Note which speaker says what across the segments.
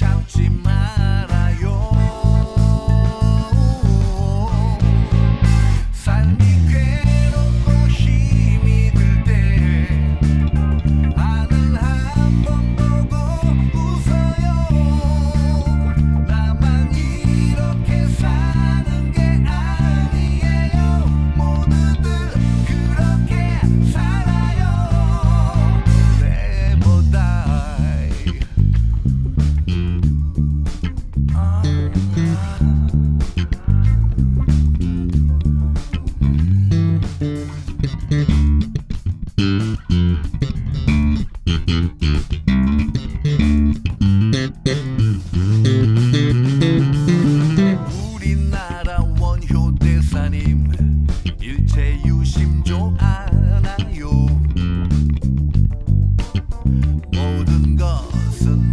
Speaker 1: tchau, ci 일체 유심조 않아요. 모든 것은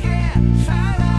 Speaker 1: care.